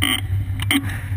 Mm-hmm.